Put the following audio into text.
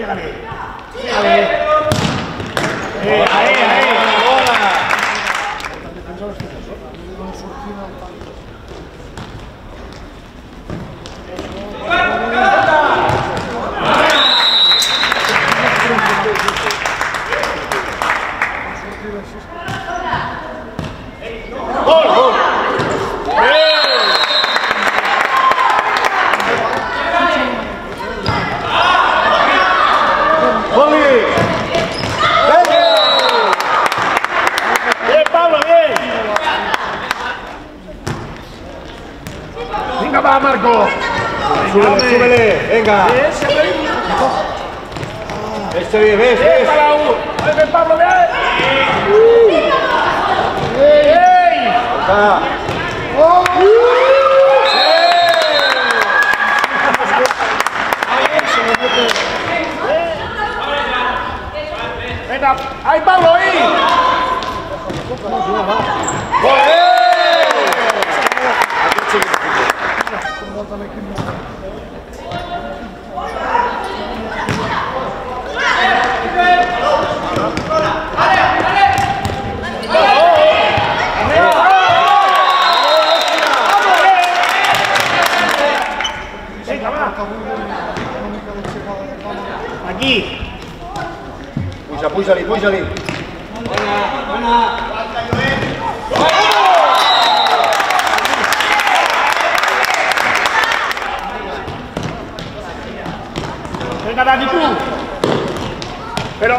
Pégale. Pégale. Eh, ahí, ahí. Venga, va, Marco. ¡Súbele, súbele! ¡Venga! Ahí. Este bien, ves, ves. Ven, Pablo, bien. ¡Ey! Ah. Venga, ahí, Pablo, ahí va. Aquí. Puja, puja-li, puja-li. Venga, Dani, tú. Pero